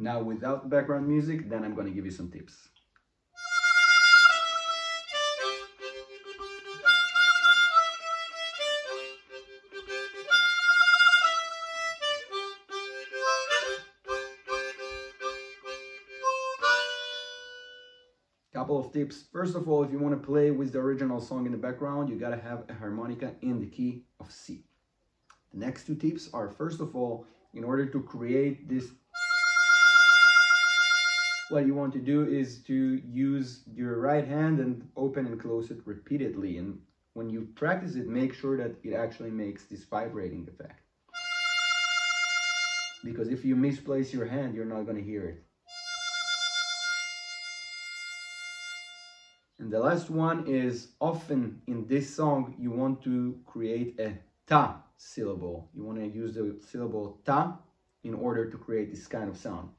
Now without background music, then I'm gonna give you some tips. Couple of tips. First of all, if you want to play with the original song in the background, you gotta have a harmonica in the key of C. The next two tips are, first of all, in order to create this, what you want to do is to use your right hand and open and close it repeatedly. And when you practice it, make sure that it actually makes this vibrating effect. Because if you misplace your hand, you're not gonna hear it. And the last one is often in this song, you want to create a ta syllable. You want to use the syllable ta in order to create this kind of sound.